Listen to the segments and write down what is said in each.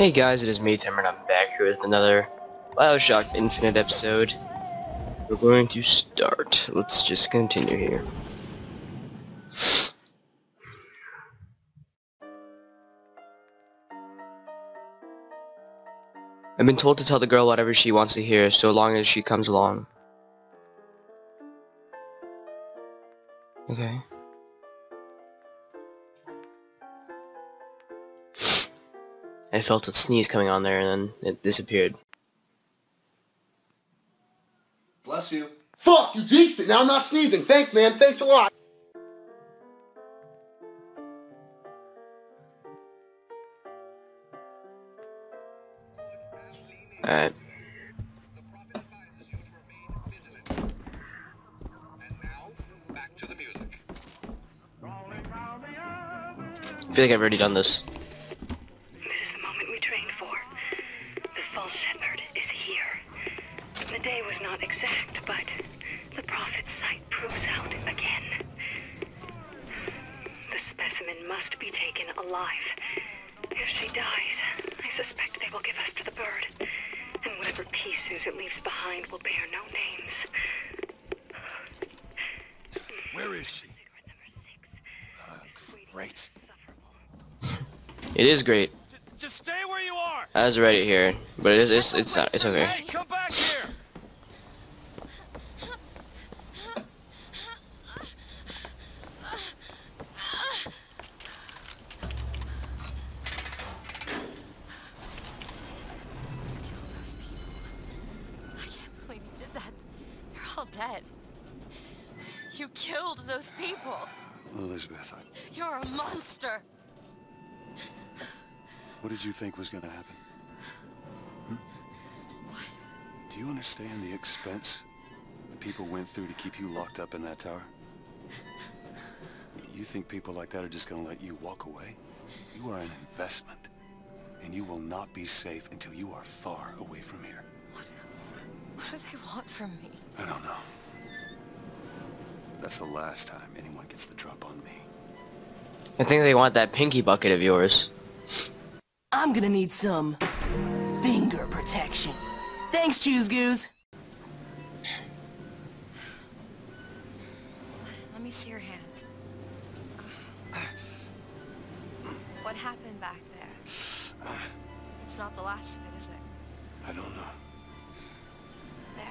Hey guys, it is me, Tim, and I'm back here with another Bioshock Infinite episode. We're going to start. Let's just continue here. I've been told to tell the girl whatever she wants to hear, so long as she comes along. Okay. I felt a sneeze coming on there and then it disappeared. Bless you. Fuck, you jinxed it. Now I'm not sneezing. Thanks, man. Thanks a lot. Alright. I feel like I've already done this. This is the moment we trained for. The false shepherd is here. The day was not exact, but the prophet's sight proves out again. The specimen must be taken alive. If she dies, I suspect they will give us to the bird. And whatever pieces it leaves behind will bear no names. Where is she? Cigarette number six. Ah, great. It is great. Just stay where you are. I was ready here, but it is, it's it's not it's okay. You understand the expense the people went through to keep you locked up in that tower? You think people like that are just going to let you walk away? You are an investment, and you will not be safe until you are far away from here. What do they want from me? I don't know. That's the last time anyone gets the drop on me. I think they want that pinky bucket of yours. I'm gonna need some finger protection. Thanks, Choose Goose. Let me see your hand. What happened back there? It's not the last of it, is it? I don't know. There.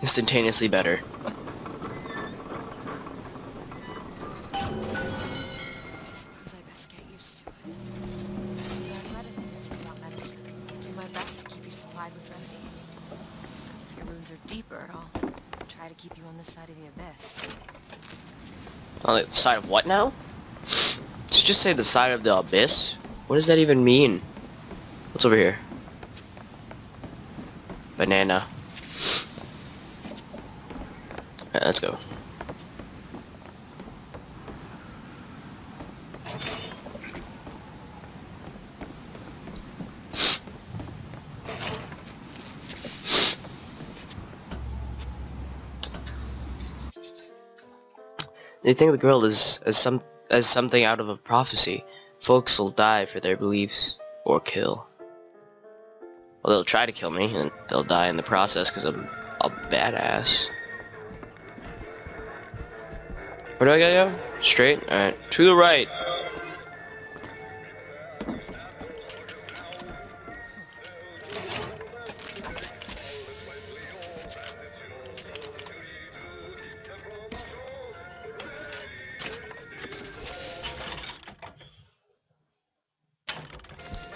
Instantaneously better. My best to keep you supplied with remedies. If your wounds are deeper, I'll try to keep you on this side of the abyss. On the side of what now? Did you just say the side of the abyss? What does that even mean? What's over here? Banana. Let's go. They think the girl is as some as something out of a prophecy. Folks will die for their beliefs or kill. Well, they'll try to kill me, and they'll die in the process because I'm a badass. Where do I gotta go? Straight? Alright. To the right.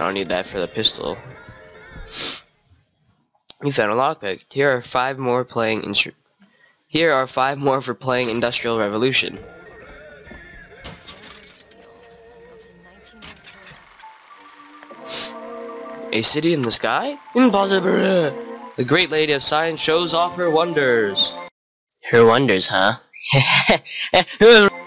I don't need that for the pistol. You found a lockpick. Here are five more playing Here are five more for playing Industrial Revolution. Service Field, built in 1903. A city in the sky? Impossible! The great lady of science shows off her wonders. Her wonders, huh?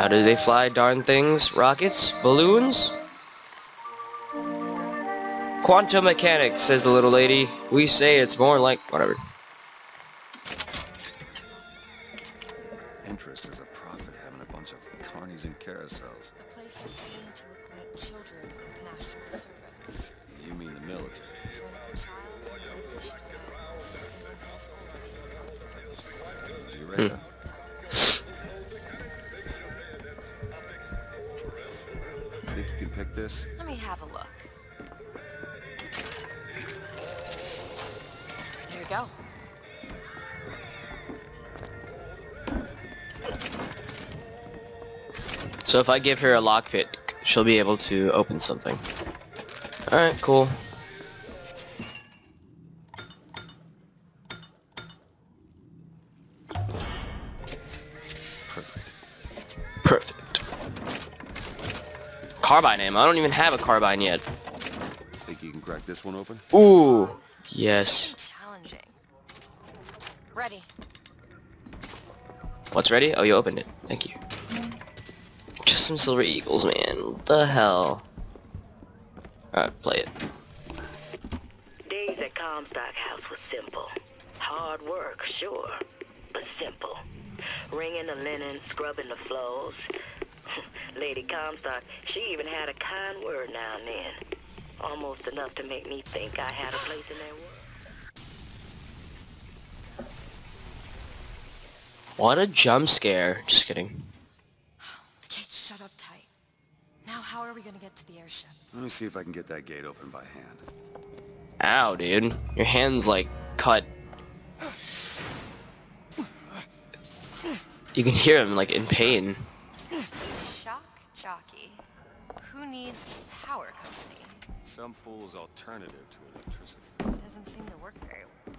How do they fly darn things? Rockets? Balloons? Quantum mechanics, says the little lady. We say it's more like... whatever. So if I give her a lockpick, she'll be able to open something. Alright, cool. Perfect. Perfect. Carbine ammo. I don't even have a carbine yet. Think you can crack this one open? Ooh. Yes. Challenging. Ready. What's ready? Oh, you opened it. Thank you. Some Silver Eagles, man. What the hell? Alright, play it. Days at Comstock House was simple. Hard work, sure, but simple. Wringing the linen, scrubbing the floors. Lady Comstock, she even had a kind word now and then. Almost enough to make me think I had a place in their world. What a jump scare. Just kidding. The gate's shut up tight. Now how are we gonna get to the airship? Let me see if I can get that gate open by hand. Ow, dude. Your hand's like cut. You can hear him like in pain. Shock jockey. Who needs the power company? Some fool's alternative to electricity. Doesn't seem to work very well.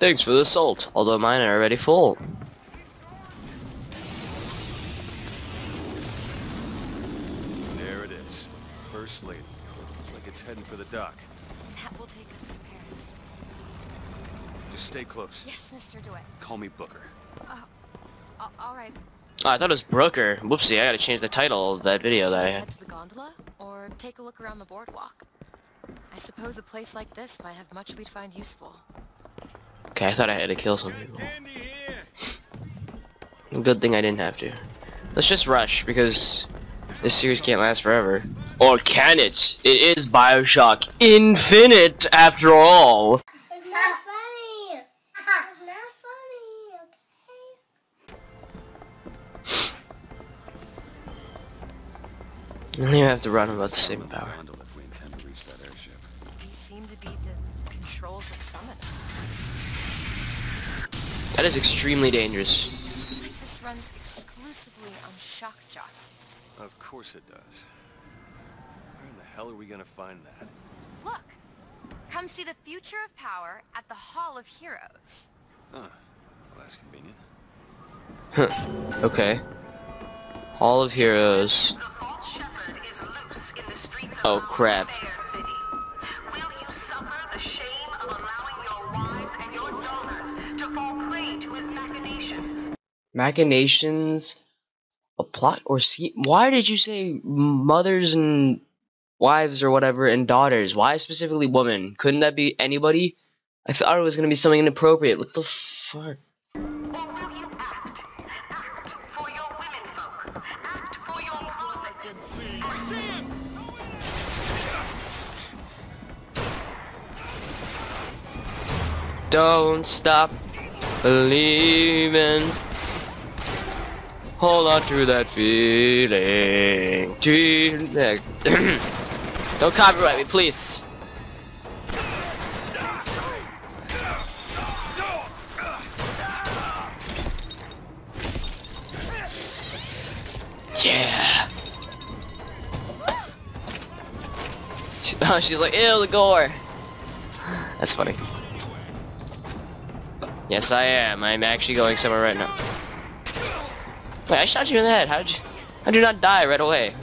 Thanks for the salt, although mine are already full. Looks like it's heading for the dock. That will take us to Paris. Just stay close. Yes, Mr. DeWitt. Call me Booker. Uh, all right. Oh, I thought it was Brooker. Whoopsie, I gotta change the title of that video Should that I had. head to the gondola or take a look around the boardwalk? I suppose a place like this might have much we'd find useful. Okay, I thought I had to kill some people. Good thing I didn't have to. Let's just rush, because this series can't last forever. Or can it? It is Bioshock Infinite, after all! It's not funny. It's not funny, okay? You don't even have to run about the same power. If we intend to reach that airship. These seem to be the controls of Summit. That is extremely dangerous. Looks like this runs exclusively on shock jockey. Of course it does. Where in the hell are we gonna find that? Look! Come see the future of power at the Hall of Heroes. Huh. Well, that's convenient. Huh. okay. Hall of Heroes. The false shepherd is loose in the streets of Oh, crap. Will you suffer the shame of allowing your wives and your daughters to fall prey to his machinations? Machinations? A plot or scheme? Why did you say mothers and wives or whatever and daughters? Why specifically women? Couldn't that be anybody? I thought it was gonna be something inappropriate. What the fuck? Don't stop believing. Hold on to that feeling. Don't copyright me, please. Yeah. She- oh, She's like, ew, the gore. That's funny. Yes, I am. I'm actually going somewhere right now. Wait, I shot you in the head. How did you? How did you not die right away?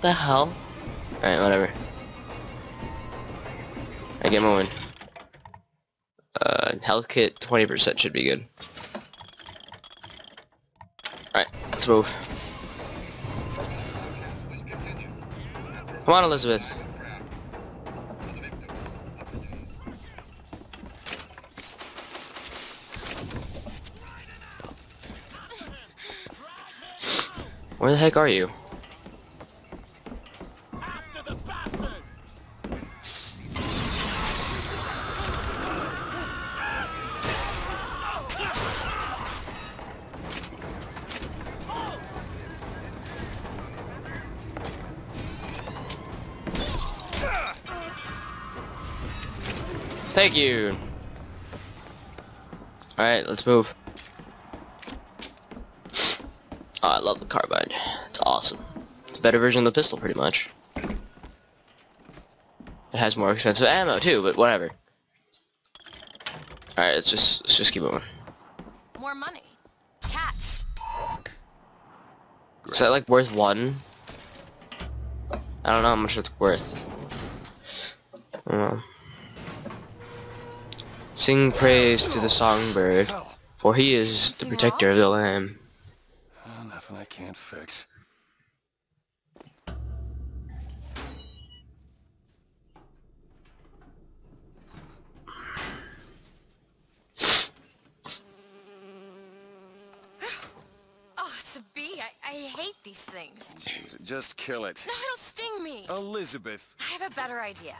the hell? Alright, whatever. I get moving. Uh, health kit 20% should be good. Alright, let's move. Come on, Elizabeth. Where the heck are you? Thank you. Alright, let's move. Oh, I love the carbine. It's awesome. It's a better version of the pistol, pretty much. It has more expensive ammo too, but whatever. Alright, let's just let's just keep moving. More money. Cats. Is that like worth one? I don't know how much it's worth. I don't know. Sing praise to the songbird, for he is the protector of the lamb. Ah, nothing I can't fix. Oh, it's a bee. I, I hate these things. Jeez, just kill it. No, it'll sting me. Elizabeth! I have a better idea.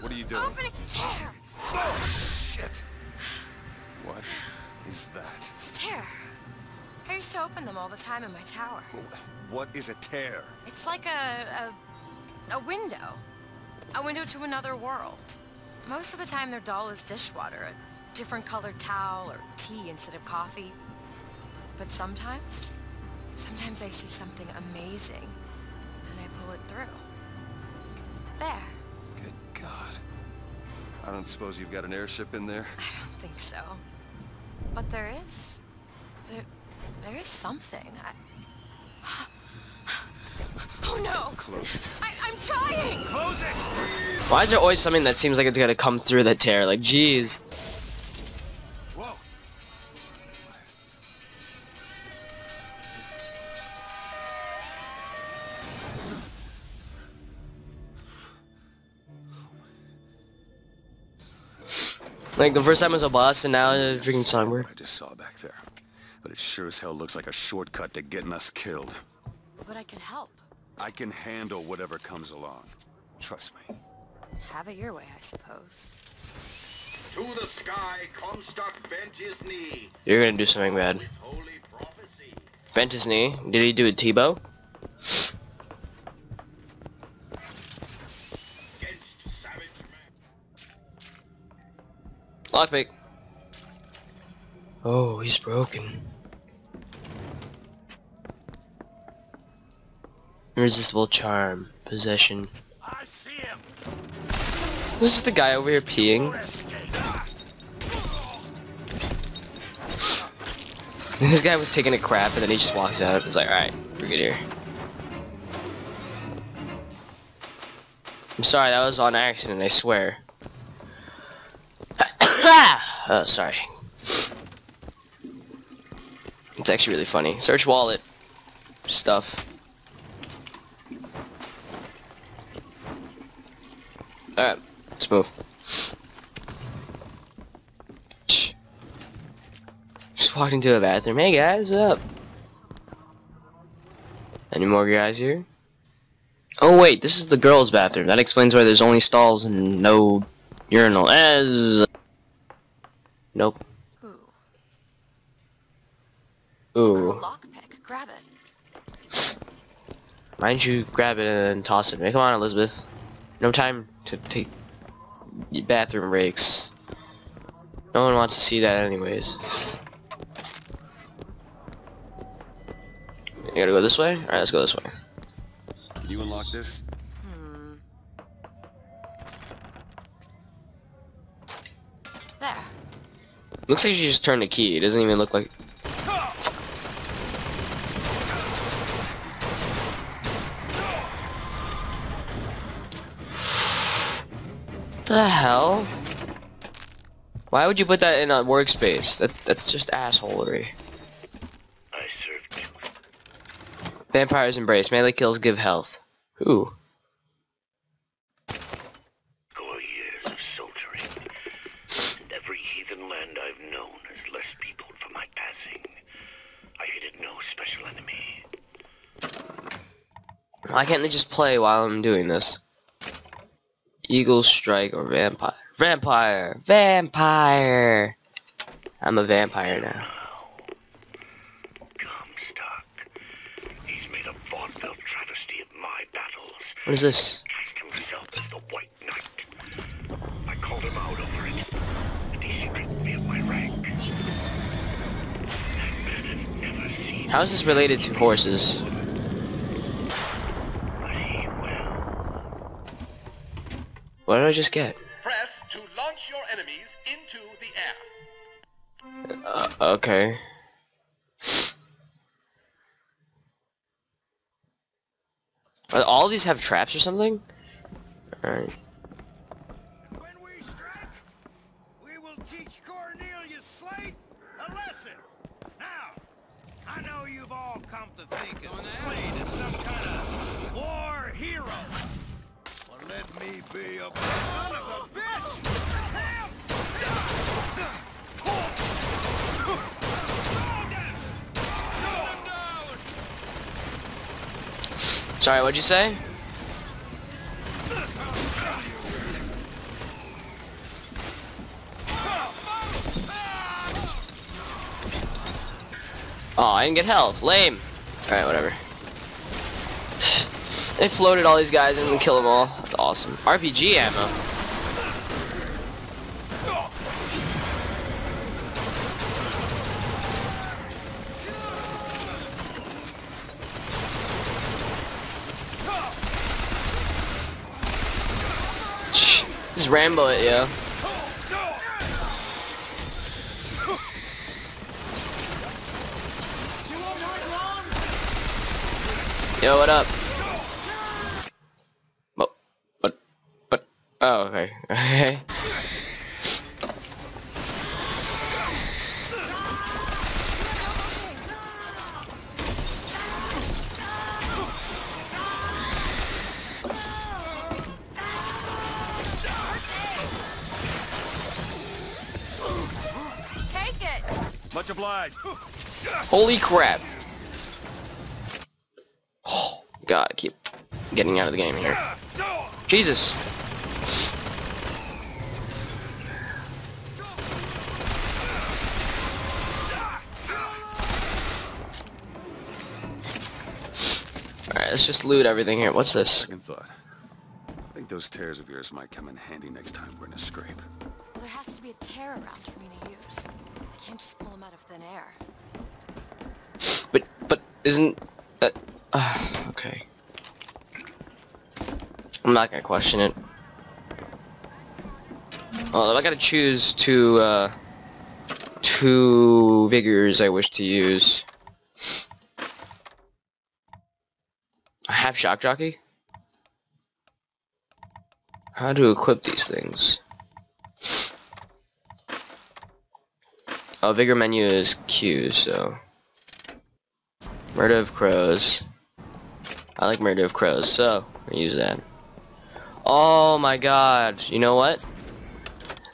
What are you doing? Open a tear. Oh, shit! What is that? It's a tear. I used to open them all the time in my tower. What is a tear? It's like a, a, a window. A window to another world. Most of the time they're dull as dishwater, a different colored towel or tea instead of coffee. But sometimes, sometimes I see something amazing and I pull it through. There. Good God. I don't suppose you've got an airship in there? I don't think so. But there is. There, there is something. I... Oh no! Close it. I, I'm trying! Close it! Why is there always something that seems like it's gonna come through that tear? Like, jeez. Like, the first time it was a bus, and now it's a freaking songbird. I just saw back there. But it sure as hell looks like a shortcut to getting us killed. But I could help. I can handle whatever comes along. Trust me. Have it your way, I suppose. To the sky, Comstock bent his knee. You're gonna do something bad. With holy prophecy. Bent his knee. Did he do a Tebow? Lockpick. Oh, he's broken. Irresistible charm. Possession. I see him. This is the guy over here peeing. This guy was taking a crap and then he just walks out. It's like, alright, we're good here. I'm sorry, that was on accident, I swear. Ah! oh, sorry. It's actually really funny. Search wallet. Stuff. Alright, let's move. Just walked into a bathroom. Hey guys, what's up? Any more guys here? Oh wait, this is the girls' bathroom. That explains why there's only stalls and no urinal. As nope. Ooh. Ooh. Lockpick. Grab it. Mind you, grab it and then toss it. Come on, Elizabeth. No time to take bathroom breaks. No one wants to see that anyways. You gotta go this way? Alright, let's go this way. Can you unlock this? Looks like she just turned the key. It doesn't even look like... the hell? Why would you put that in a workspace? That That's just assholery. I served. Vampire's Embrace. Melee kills give health. Who? Why can't they just play while I'm doing this? Eagle strike or vampire? Vampire! Vampire! I'm a vampire now. Comstock. He's made a vaudeville travesty of my battles. What is this? Cast himself as the White Knight. I called him out over it, and he stripped me of my rank. That man has never seen How is this related to horses? but he will. What did I just get? Press to launch your enemies into the air. Uh, okay. All these have traps or something? Alright. When we strike, we will teach Cornelius Slate a lesson. Now, I know you've all come to think of Slate as some kind of war hero. Well, let me be a son of a bitch! Sorry, what'd you say? Oh, I didn't get health. Lame. Alright, whatever. They floated all these guys and killed them all. Awesome. RPG ammo. Just Rambo it, yo. Yo, what up? What? What? What? Oh, okay. Okay. Much obliged. Holy crap. Oh, God, I keep getting out of the game here. Jesus. Let's just loot everything here. What's this? Second thought. I think those tears of yours might come in handy next time we're in a scrape. Well, there has to be a tear around for me to use. I can't just pull them out of thin air. But, but, isn't that... Uh, okay. I'm not gonna question it. Well, if I gotta choose two, uh, two vigors I wish to use. I have shock jockey? How to equip these things? Oh, vigor menu is Q, so... Murder of Crows. I like Murder of Crows, so we use that. Oh my god, you know what?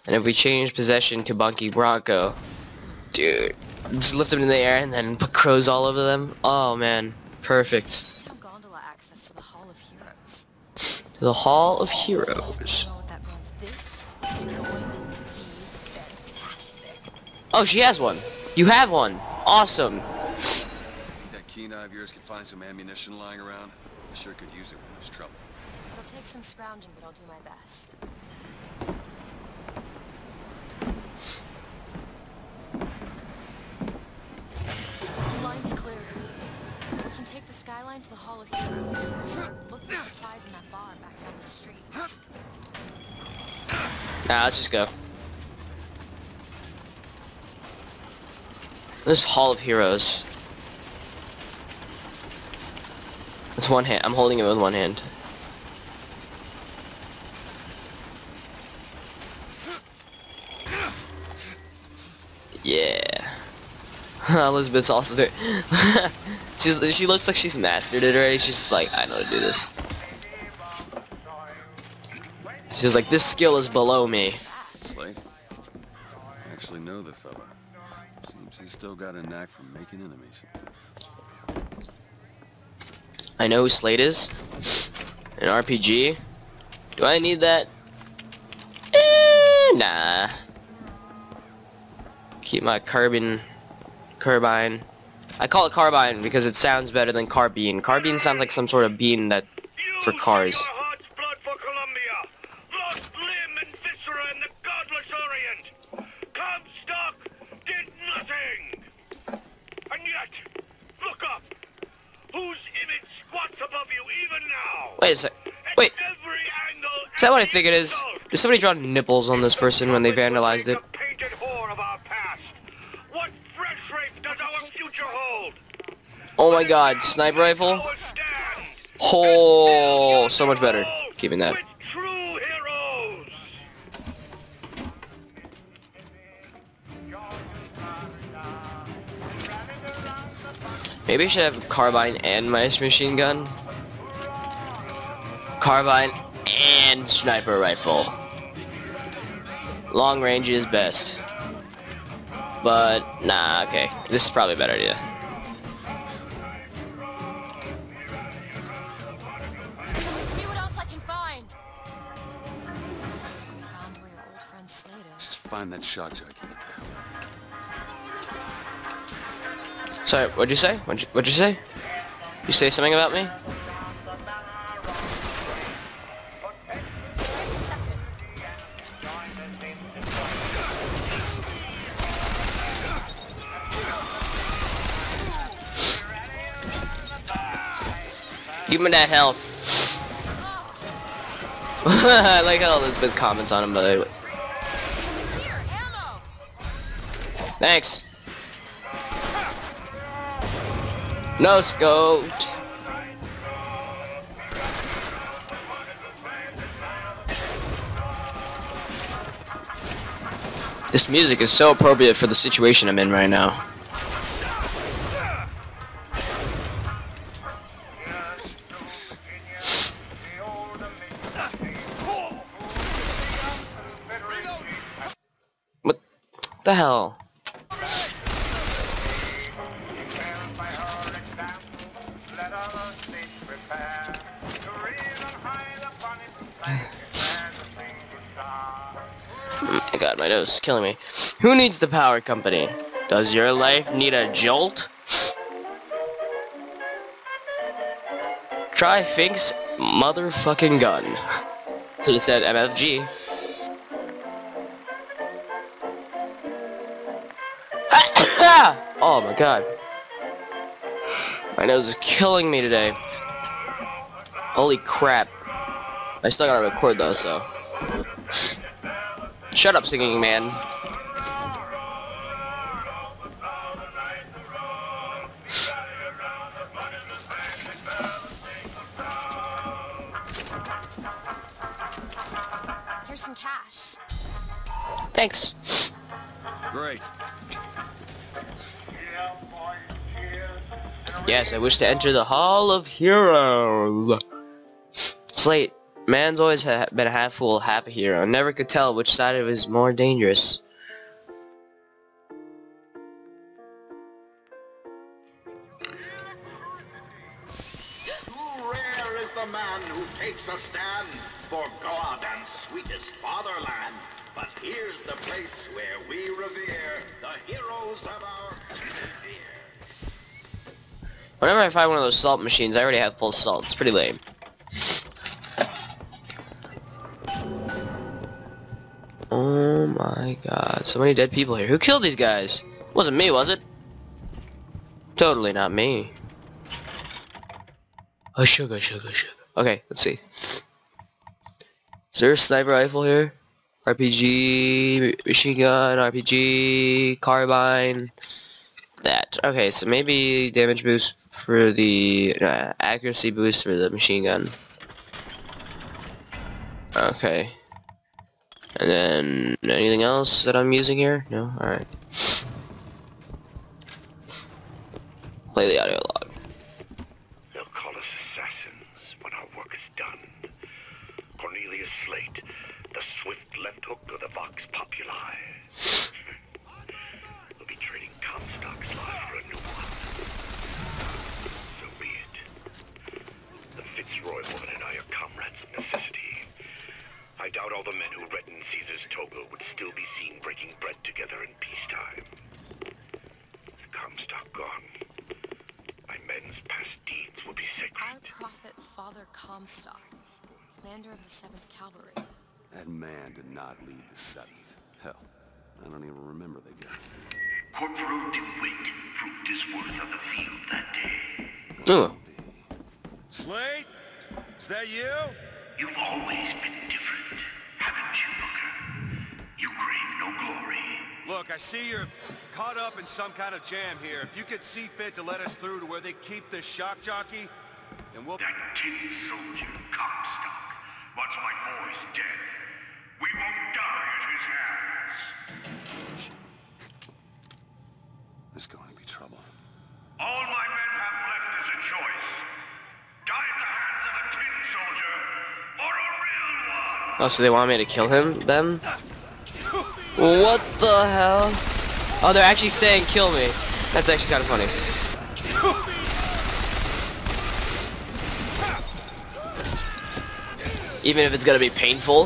And if we change possession to Bucking Bronco, dude, just lift them in the air and then put crows all over them. Oh man, perfect. Some gondola access to the Hall of Heroes. To the Hall of Heroes. don't know what that means. This is going to be fantastic. Oh, she has one. You have one. Awesome. That keen eye of yours could find some ammunition lying around. I sure could use it when there's trouble. It'll take some scrounging, but I'll do my best. Skyline to the Hall of Heroes. Look for supplies in that bar back down the street. Nah, let's just go. This Hall of Heroes. It's one hand. I'm holding it with one hand. Yeah. Elizabeth's also there. she's, she looks like she's mastered it already. She's just like, I know how to do this. She's like, this skill is below me. Slate? I actually know the fella. Seems he's still got a knack for making enemies. I know who Slate is. An RPG. Do I need that? Eh, nah. Keep my carbine, carbine. I call it carbine because it sounds better than carbine. Carbine sounds like some sort of bean that for cars. Your heart's blood for Columbia. Lost limb and viscera in the godless Orient. Comstock did nothing. And yet, look up. Whose image squats above you even now? Wait a sec. Wait. Is that what I think it is? Did somebody draw nipples on this person when they vandalized it? Painted whore of our past. What fresh rape does our future hold? Oh my god, sniper rifle? Oh, so much better. Keeping that. Maybe I should have carbine and my machine gun. Carbine and sniper rifle. Long range is best. But, nah, okay. This is probably a better idea. Find that shock jockey. Sorry, what'd you say? What'd you, what'd you say? You say something about me? Give me that health. I like how Elizabeth comments on him, way. Thanks. No scoped. This music is so appropriate for the situation I'm in right now. What the hell? God, my nose is killing me. Who needs the power company? Does your life need a jolt? Try Fink's motherfucking gun. So it said MFG. oh my god. My nose is killing me today. Holy crap. I still gotta record though, so. Shut up, singing man. Here's some cash. Thanks. Great. Yes, I wish to enter the Hall of Heroes. Slate, man's always ha been a half fool, half a hero. Never could tell which side of it is more dangerous. Too rare is the man who takes a stand for God and sweetest fatherland. But here's the place where we revere the heroes of our city. Whenever I find one of those salt machines, I already have full salt. It's pretty lame. Oh my god, so many dead people here. Who killed these guys? Wasn't me, was it? Totally not me. Oh, sugar, sugar, sugar. Okay, let's see. Is there a sniper rifle here? RPG, machine gun, RPG, carbine. That. Okay, so maybe damage boost for the uh, accuracy boost for the machine gun. Okay. And then anything else that I'm using here? No? Alright. Play the audio log. They'll call us assassins when our work is done. Cornelius Slate, the swift left hook of the Vox Populi. we'll be trading Comstock's life for a new one. So be it. The Fitzroy woman and I are comrades of necessity. I doubt all the men who Caesar's toga would still be seen breaking bread together in peacetime. With Comstock gone, my men's past deeds will be sacred. Our prophet Father Comstock, commander of the 7th Cavalry. That man did not lead the Seventh. Hell, I don't even remember the guy. Corporal DeWitt proved his worth on the field that day. Oh. Slate? Is that you? You've always been different, haven't you, Booker? You crave no glory. Look, I see you're caught up in some kind of jam here. If you could see fit to let us through to where they keep the shock jockey, then we'll... That tin soldier, Comstock, once my boy's dead. We won't die at his hands. There's going to be trouble. All my men have left is a choice. Die at the hands of a tin soldier, or a real one. Oh, so they want me to kill him, them? What the hell? Oh, they're actually saying kill me. That's actually kind of funny. Even if it's gonna be painful.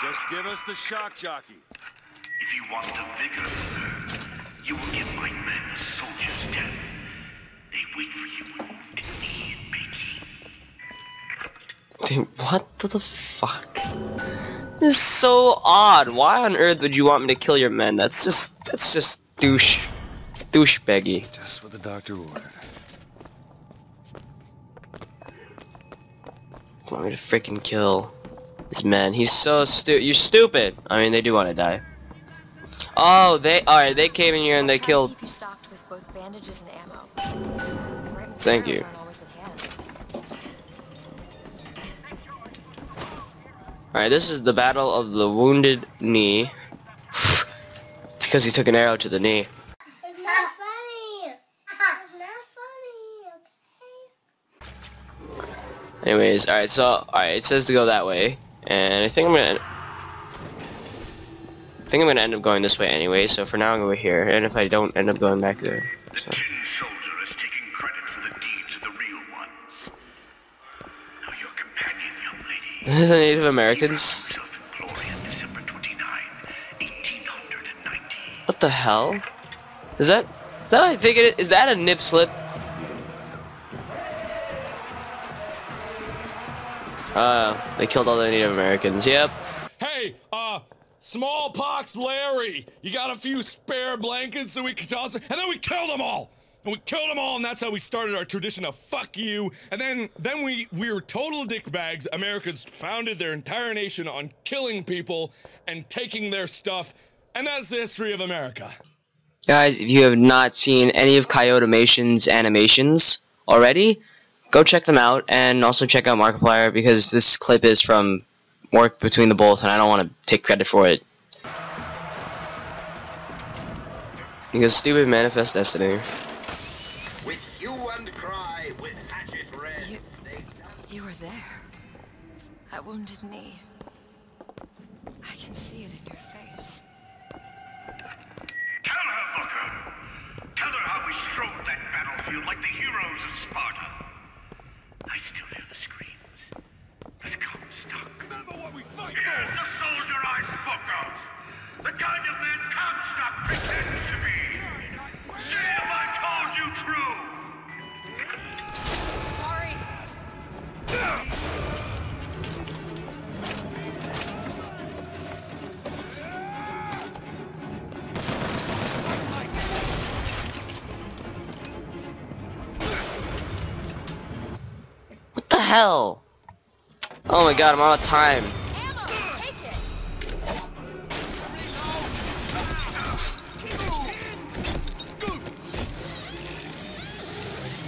Just give us the shock jockey. If you want the vigor, what the fuck? This is so odd. Why on earth would you want me to kill your men? That's just, that's just douche, douchebaggy. Just what the doctor ordered. Want me to freaking kill this man? He's so stu- You're stupid. I mean, they do want to die. Oh, they alright. They came in here and they I'll try to killed. Thank you stocked with both bandages and ammo. Right Thank materials you. aren't always at hand. Alright, this is the battle of the wounded knee. it's because he took an arrow to the knee. It's not funny. It's not funny, okay? Anyways, alright, so alright, it says to go that way, and I think I'm gonna. I think I'm gonna end up going this way anyway. So for now, I'm gonna go here, and if I don't end up going back there, so. Native Americans. himself in glory on December 29, 1890. What the hell? Is that? Is that I think it is? Is that a nip slip? Uh, they killed all the Native Americans. Yep. Hey, uh, smallpox Larry, you got a few spare blankets so we could toss it? And then we kill them all! And we killed them all, and that's how we started our tradition of fuck you. And then, then we, we were total dickbags. Americans founded their entire nation on killing people and taking their stuff. And that's the history of America. Guys, if you have not seen any of Coyotemation's animations already, go check them out, and also check out Markiplier because this clip is from work between the both, and I don't want to take credit for it. Because stupid Manifest Destiny. Wounded knee. Hell? Oh my god, I'm out of time.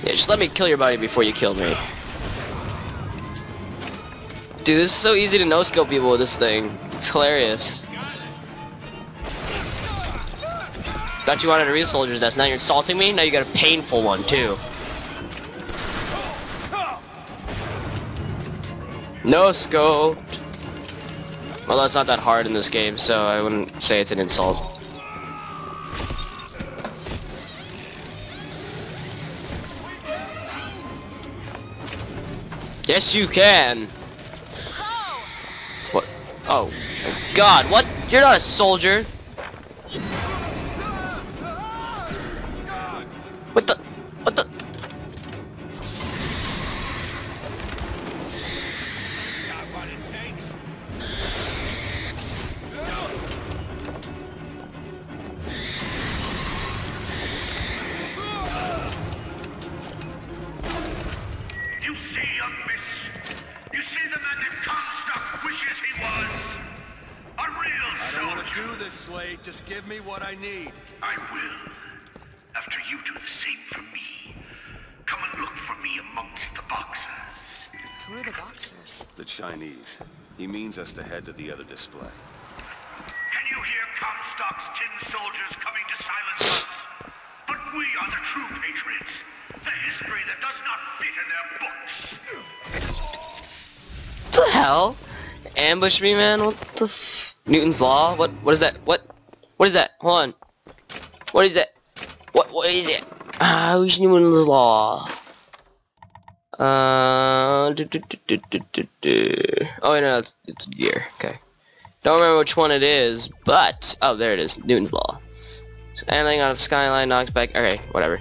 Yeah, just let me kill your buddy before you kill me. Dude, this is so easy to no-scope people with this thing. It's hilarious. Thought you wanted a real soldier's nest, now you're insulting me? Now you got a painful one, too. No scope. Well, that's not that hard in this game, so I wouldn't say it's an insult. Yes, you can. What? Oh, God, what? You're not a soldier. Give me what I need. I will. After you do the same for me. Come and look for me amongst the boxers. Who are the boxers? The Chinese. He means us to head to the other display. Can you hear Comstock's tin soldiers coming to silence us? But we are the true patriots. The history that does not fit in their books. the hell? Ambush me, man? What the f- Newton's Law? What? What is that? What? What is that? Hold on. What is that? What? What is it? Ah, who's Newton's Law? Uh, do, do, do. Oh, no, it's, it's gear. Okay. Don't remember which one it is, but oh, there it is. Newton's Law. So anything out of skyline knocks back. Okay, whatever.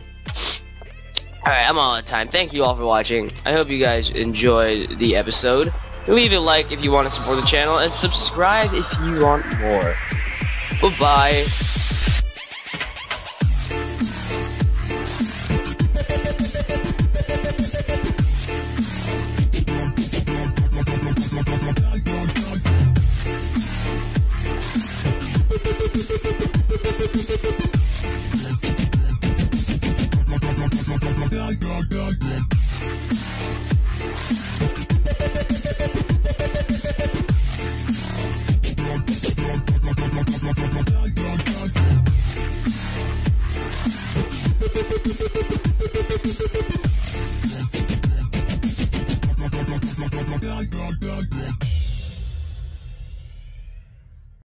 Alright, I'm all out of time. Thank you all for watching. I hope you guys enjoyed the episode. Leave a like if you want to support the channel, and subscribe if you want more. Bye-bye.